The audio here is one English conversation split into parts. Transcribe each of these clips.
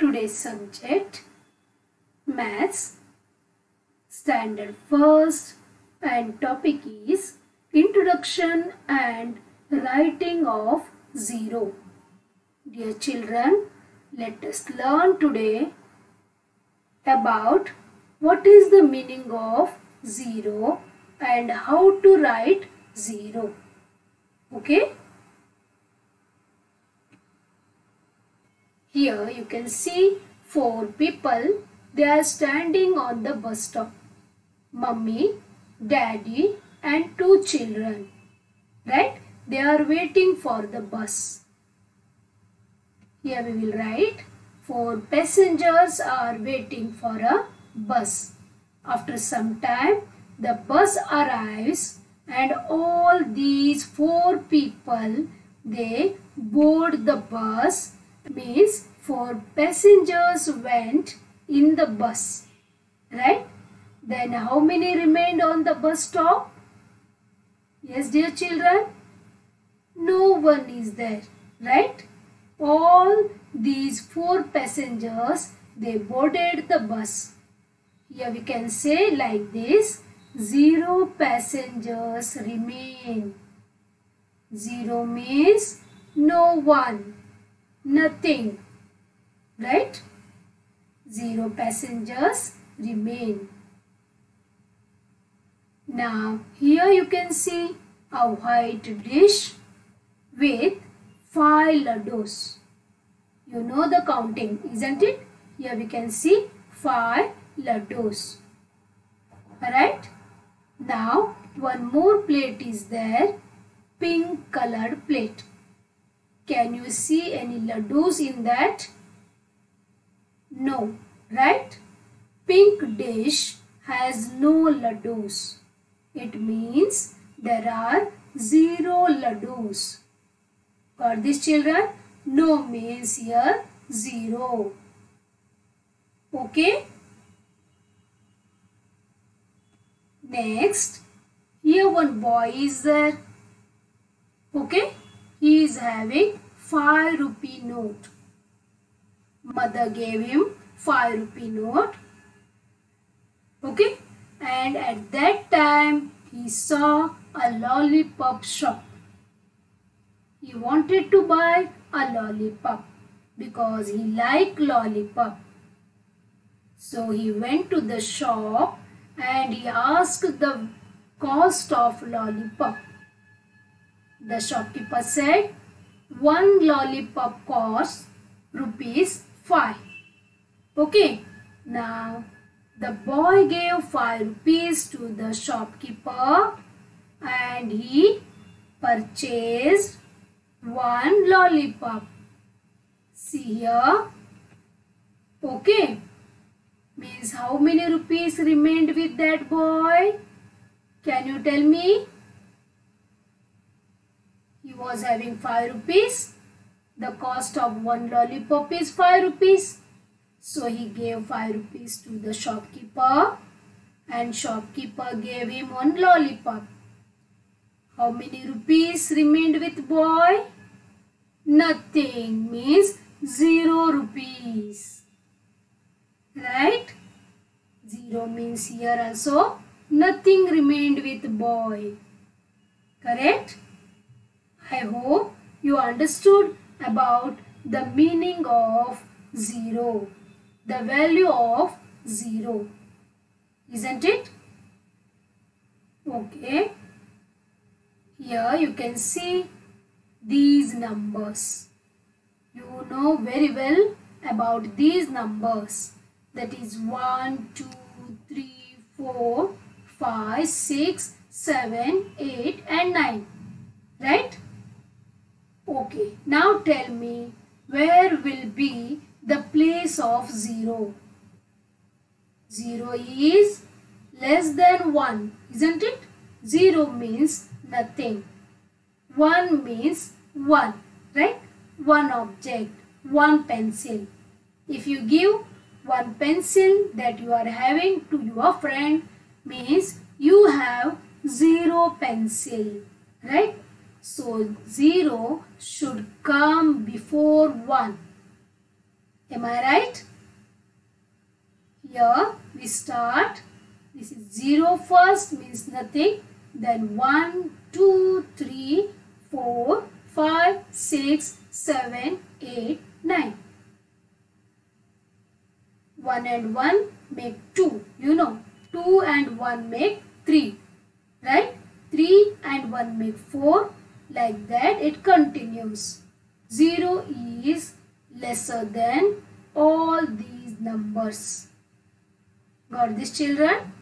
today's subject Maths Standard First and topic is Introduction and Writing of Zero. Dear children, let us learn today about what is the meaning of zero and how to write zero. Okay? Here you can see four people. They are standing on the bus stop. Mummy, daddy and two children. Right? They are waiting for the bus. Here we will write four passengers are waiting for a bus. After some time the bus arrives and all these four people they board the bus means four passengers went in the bus right? Then how many remained on the bus stop? Yes dear children no one is there right? All these four passengers they boarded the bus. Here we can say like this zero passengers remain. Zero means no one nothing. Right? Zero passengers remain. Now here you can see a white dish with five laddus. You know the counting isn't it? Here we can see five laddus. Alright now one more plate is there. Pink colored plate can you see any laddus in that? No right? Pink dish has no laddus. It means there are zero laddus. Got this children no means here zero. Okay? Next here one boy is there. Okay? He is having 5 rupee note. Mother gave him 5 rupee note. Okay? And at that time he saw a lollipop shop. He wanted to buy a lollipop because he liked lollipop. So he went to the shop and he asked the cost of lollipop. The shopkeeper said one lollipop costs rupees 5 okay now the boy gave 5 rupees to the shopkeeper and he purchased one lollipop. See here. Okay. Means how many rupees remained with that boy? Can you tell me? Was having 5 rupees. The cost of one lollipop is 5 rupees. So he gave 5 rupees to the shopkeeper and shopkeeper gave him one lollipop. How many rupees remained with boy? Nothing means 0 rupees. Right? 0 means here also nothing remained with boy. Correct? I hope you understood about the meaning of 0 the value of 0 isn't it? Okay. Here you can see these numbers. You know very well about these numbers. That is 1 2 3 4 5 6 7 8 and 9 right okay now tell me where will be the place of 0. 0 is less than 1, isn't it? 0 means nothing. 1 means 1, right? One object, one pencil. If you give one pencil that you are having to your friend means you have 0 pencil, right? So 0 should come before 1 Am I right? Here we start. This is 0 first means nothing. Then 1, 2, 3, 4, 5, 6, 7, 8, 9. 1 and 1 make 2. You know 2 and 1 make 3. Right? 3 and 1 make 4. Like that it continues. 0 is lesser than all these numbers. Got this children?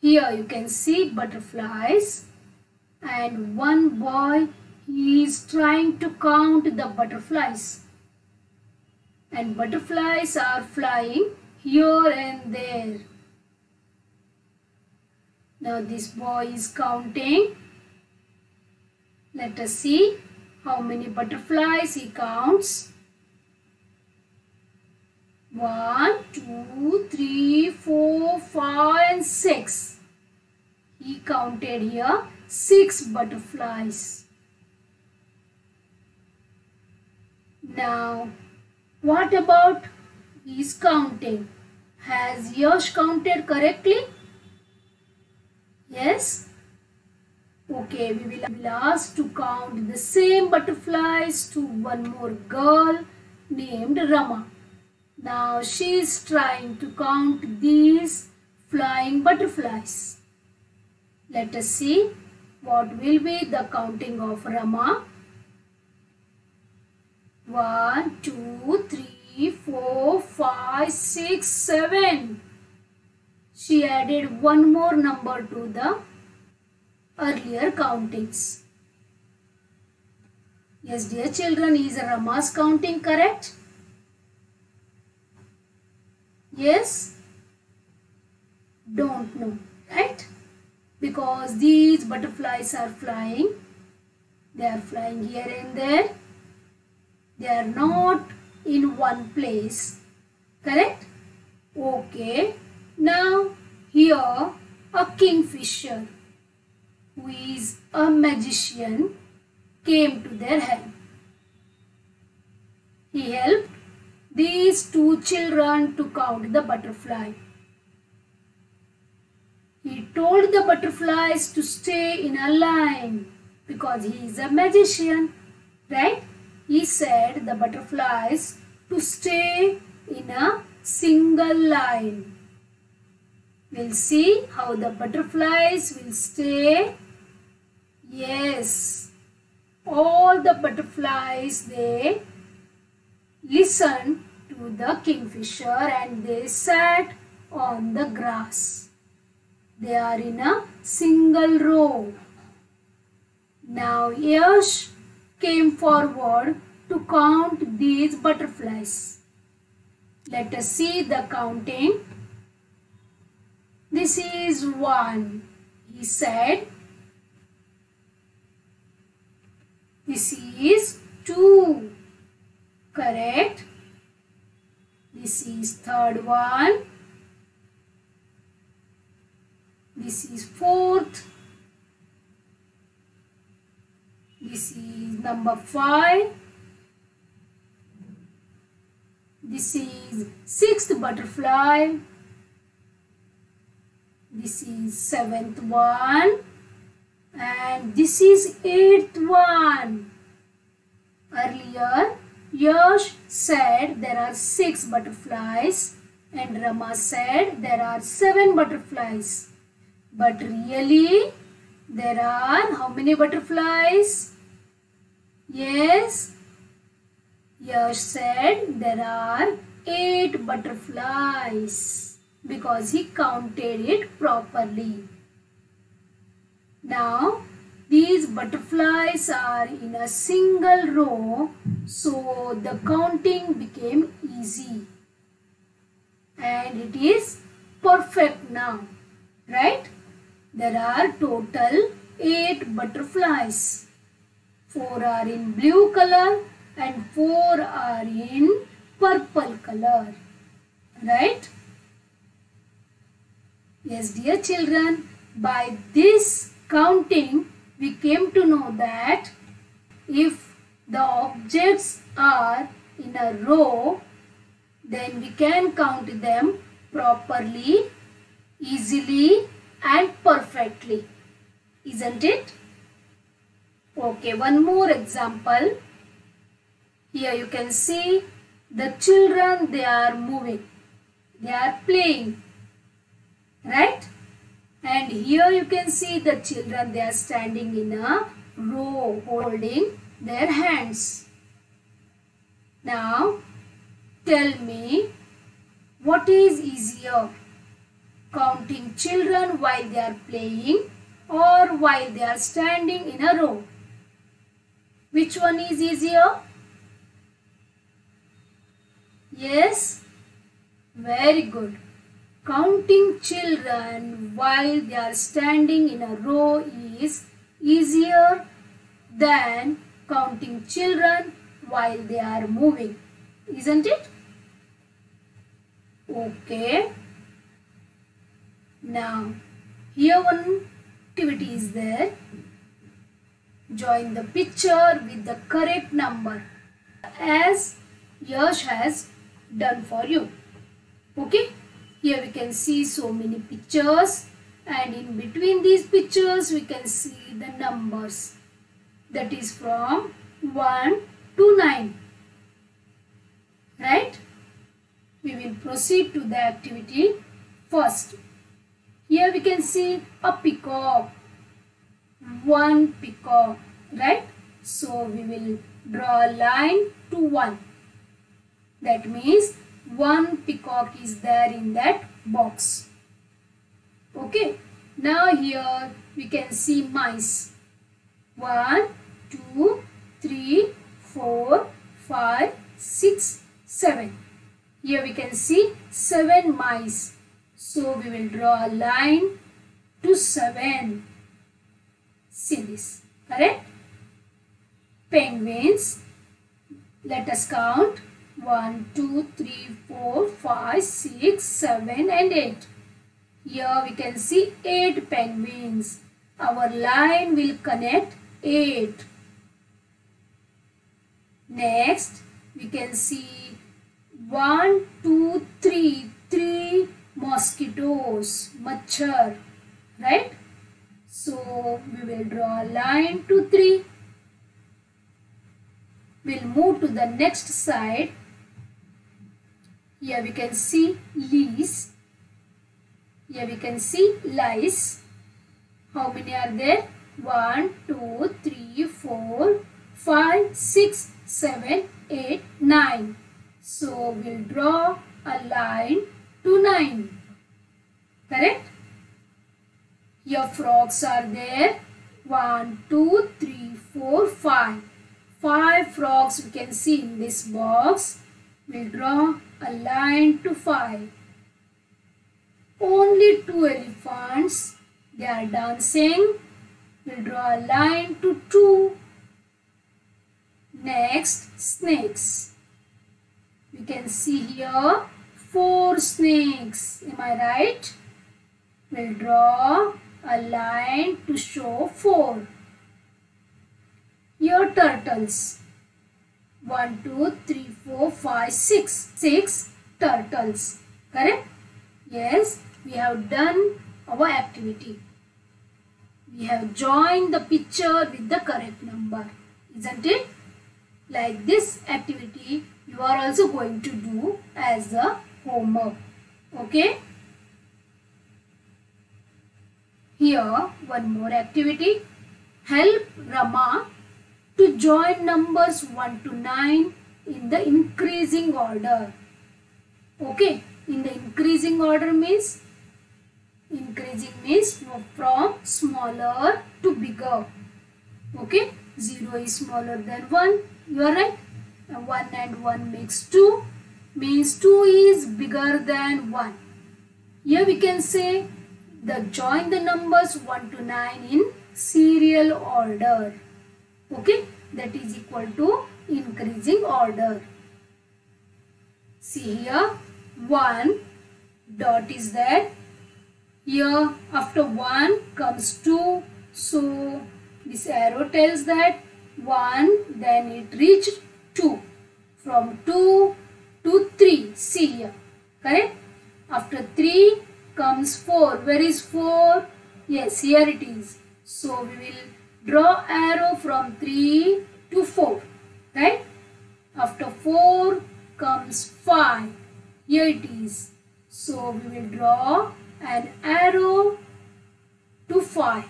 Here you can see butterflies and one boy he is trying to count the butterflies and butterflies are flying here and there. Now this boy is counting. Let us see how many butterflies he counts. One, two, three, four, five, and six. He counted here six butterflies. Now, what about his counting? Has Yash counted correctly? Yes? Okay, we will ask to count the same butterflies to one more girl named Rama. Now she is trying to count these flying butterflies. Let us see what will be the counting of Rama. 1, 2, 3, 4, 5, 6, 7. She added one more number to the earlier countings. Yes, dear children, is Rama's counting correct? Yes? Don't know, right? Because these butterflies are flying. They are flying here and there. They are not in one place. Correct? Okay. Now, here a kingfisher who is a magician came to their help. He helped these two children to count the butterfly. He told the butterflies to stay in a line because he is a magician, right? He said the butterflies to stay in a single line. We'll see how the butterflies will stay. Yes, all the butterflies they listened to the kingfisher and they sat on the grass. They are in a single row. Now Yash came forward to count these butterflies. Let us see the counting. This is one, he said. This is two. Correct. This is third one. This is fourth. This is number five. This is sixth butterfly. This is seventh one. And this is eighth one. Earlier, Yash said there are six butterflies and Rama said there are seven butterflies. But really, there are how many butterflies? Yes. Yash said there are eight butterflies because he counted it properly. Now, these butterflies are in a single row, so the counting became easy. And it is perfect now, right? There are total 8 butterflies. 4 are in blue color and 4 are in purple color. Right? Yes, dear children, by this counting, we came to know that if the objects are in a row, then we can count them properly, easily and perfectly. Isn't it? Okay, one more example. Here you can see the children they are moving. They are playing. Right? And here you can see the children they are standing in a row holding their hands. Now tell me what is easier counting children while they are playing or while they are standing in a row. Which one is easier? Yes? Very good. Counting children while they are standing in a row is easier than counting children while they are moving. Isn't it? Okay. Now, here one activity is there. Join the picture with the correct number as Yash has done for you. Okay. Here we can see so many pictures and in between these pictures we can see the numbers that is from 1 to 9. Right? We will proceed to the activity first. Here we can see a peacock. One peacock. Right? So we will draw a line to 1. That means one peacock is there in that box. Okay. Now here we can see mice. 1, 2, 3, 4, 5, 6, 7. Here we can see 7 mice. So we will draw a line to 7. See this. Correct? Penguins. Let us count. 1, 2, 3, 4, 5, 6, 7 and 8. Here we can see 8 penguins. Our line will connect 8. Next, we can see 1, 2, 3, 3 mosquitoes, machar, right? So, we will draw a line to 3. We'll move to the next side. Here we can see leaves. Here we can see lice. How many are there? 1, 2, 3, 4, 5, 6, 7, 8, 9. So we'll draw a line to 9. Correct? Your frogs are there. 1, 2, 3, 4, 5. 5 frogs we can see in this box. We'll draw a line to 5. Only two elephants. They are dancing. We'll draw a line to 2. Next, snakes. We can see here 4 snakes. Am I right? We'll draw a line to show 4. Your turtles. 1, 2, 3, 4, 5, 6. 6 turtles. Correct? Yes, we have done our activity. We have joined the picture with the correct number. Isn't it? Like this activity you are also going to do as a homework. Okay? Here one more activity. Help Rama to join numbers 1 to 9 in the increasing order. Okay? In the increasing order means increasing means from smaller to bigger. Okay? 0 is smaller than 1. You are right. 1 and 1 makes 2 means 2 is bigger than 1. Here we can say the join the numbers 1 to 9 in serial order. Okay, that is equal to increasing order. See here 1 dot is there. Here after 1 comes 2. So this arrow tells that 1 then it reached 2 from 2 to 3 see here correct after 3 comes 4 where is 4 yes here it is so we will draw arrow from 3 to 4 right? After 4 comes 5 here it is. So we will draw an arrow to 5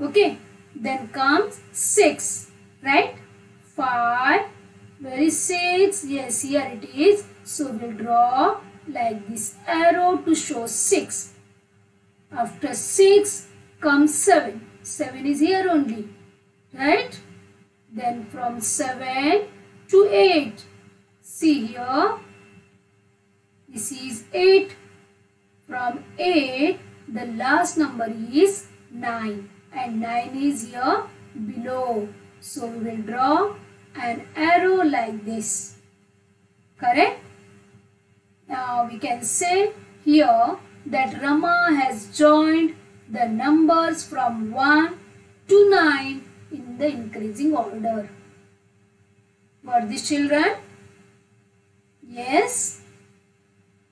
okay? Then comes 6 right? 5 where is 6 yes here it is. So we'll draw like this arrow to show 6 after 6 comes 7 7 is here only right then from 7 to 8 see here this is 8 from 8 the last number is 9 and 9 is here below. So we will draw an arrow like this. Correct? Now we can say here that Rama has joined the numbers from 1 to 9 in the increasing order. Got this children? Yes?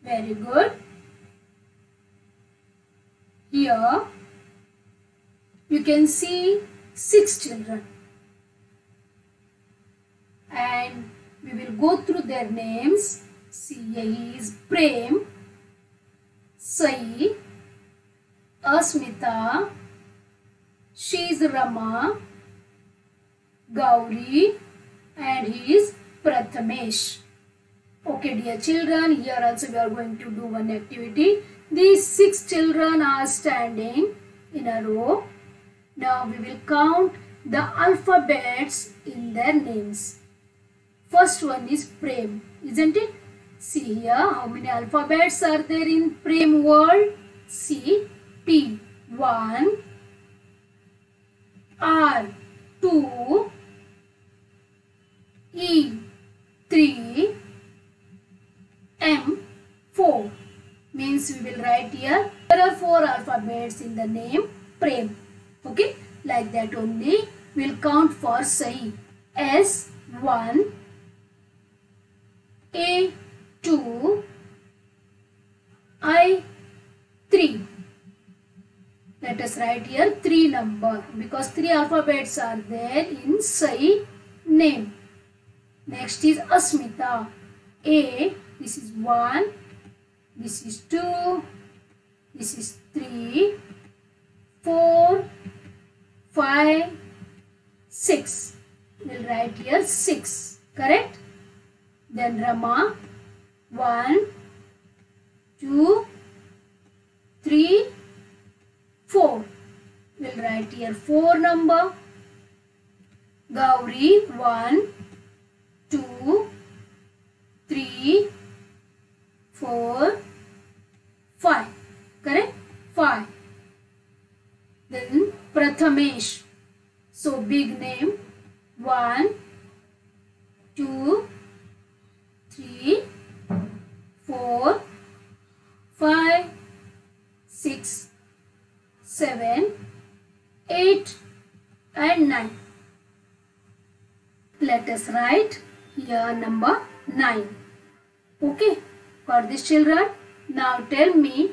Very good. Here you can see six children and we will go through their names. See he is Prem, Sai, Asmita, she is Rama, Gauri and he is Prathamesh. Okay dear children, here also we are going to do one activity. These six children are standing in a row now we will count the alphabets in their names. First one is Prem, isn't it? See here how many alphabets are there in Prem word? C, P, 1, R, 2, E, 3, M, 4. Means we will write here. There are four alphabets in the name Prem. Okay, like that only. We'll count for Sai. S. 1, A. 2, I. 3. Let us write here 3 number because 3 alphabets are there in Sai name. Next is Asmita. A, this is 1, this is 2, this is 3, 4, 5, 6. We'll write here 6. Correct? Then Rama 1, 2, 3, four. We'll write here four number. Gauri 1, 2, 3, 4, 5. Correct? five. Then Prathamesh. So big name 1, 2, right your number nine okay for this children now tell me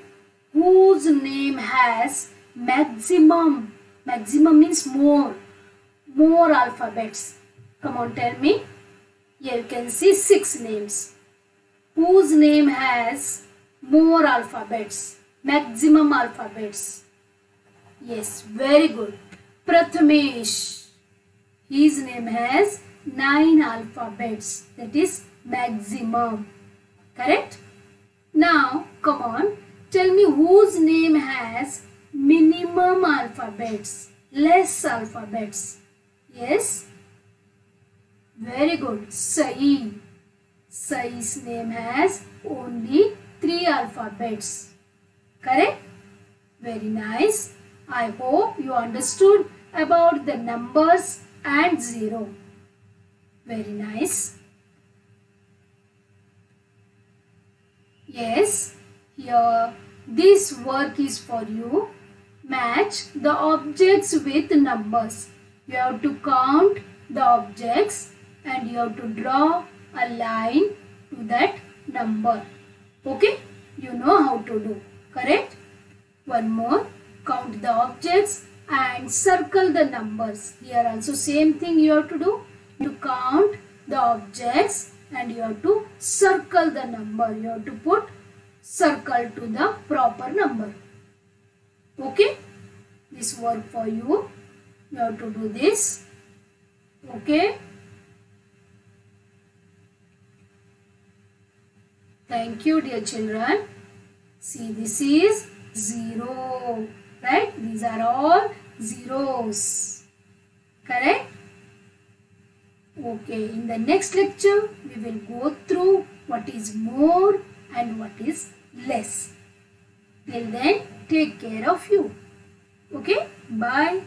whose name has maximum maximum means more more alphabets come on tell me you can see six names whose name has more alphabets maximum alphabets yes very good Prathamesh his name has nine alphabets that is maximum correct now come on tell me whose name has minimum alphabets, less alphabets. Yes? Very good. Sai. Sai's name has only three alphabets. Correct? Very nice. I hope you understood about the numbers and zero. Very nice. Yes, here this work is for you match the objects with numbers. You have to count the objects and you have to draw a line to that number. Okay? You know how to do. Correct? One more. Count the objects and circle the numbers. Here also same thing you have to do. You count the objects and you have to circle the number. You have to put circle to the proper number. Okay? This work for you. You have to do this. Okay? Thank you dear children. See this is 0. Right? These are all zeros. Correct? Okay. In the next lecture, we will go through what is more and what is less. Till then, take care of you. Okay? Bye.